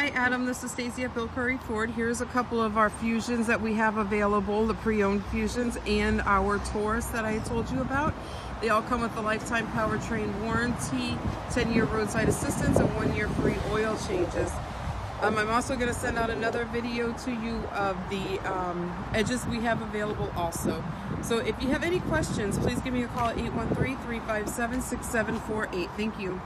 Hi Adam, this is Stacy at Bill Currie Ford. Here's a couple of our Fusions that we have available, the pre-owned Fusions and our Taurus that I told you about. They all come with a lifetime powertrain warranty, 10-year roadside assistance, and one-year free oil changes. Um, I'm also going to send out another video to you of the um, edges we have available also. So if you have any questions, please give me a call at 813-357-6748. Thank you.